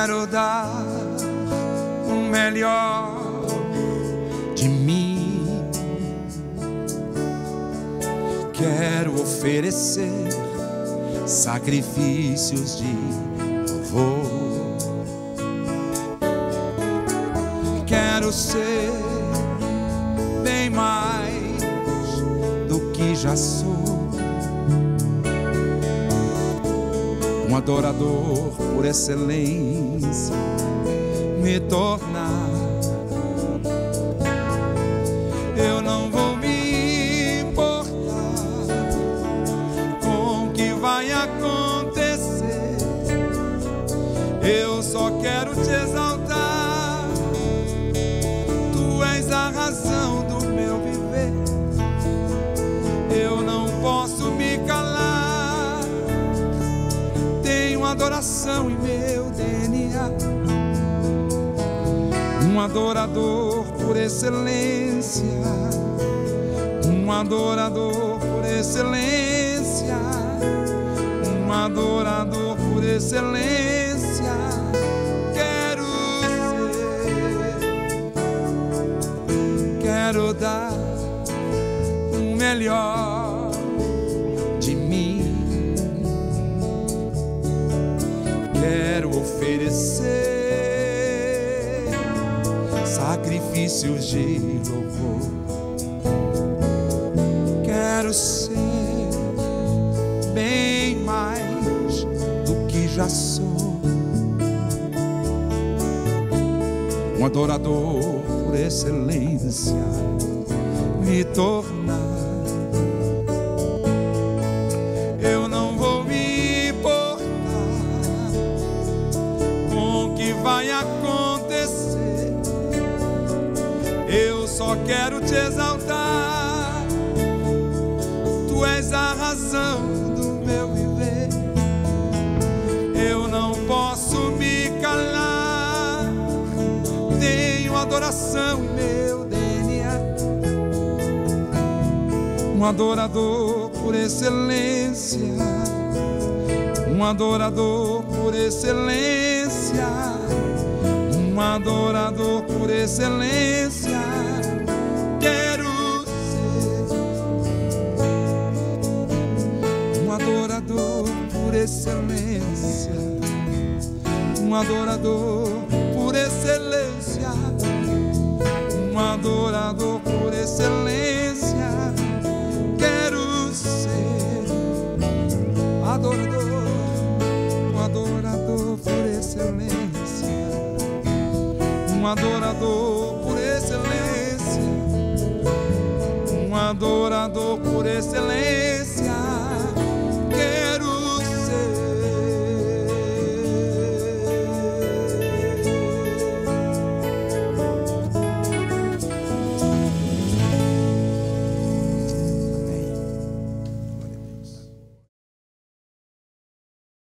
Quero dar o melhor de mim. Quero oferecer sacrifícios de louvor. Quero ser bem mais do que já sou. Adorador por excelência me tornar. Eu não vou me importar com o que vai acontecer. Eu só quero te exaltar. Adoração em meu DNA. Um adorador por excelência. Um adorador por excelência. Um adorador por excelência. Quero ser. Quero dar o melhor Quero oferecer sacrifícios de louvor. Quero ser bem mais do que já sou. Um adorador por excelência me tornar. Só quero te exaltar. Tu és a razão do meu viver. Eu não posso me calar. Tenho adoração em meu DNA. Um adorador por excelência. Um adorador por excelência. Um adorador por excelência. Excelência. Um adorador por excelência. Um adorador por excelência. Quero ser adorador, um adorador por excelência. Um adorador por excelência. Um adorador por excelência.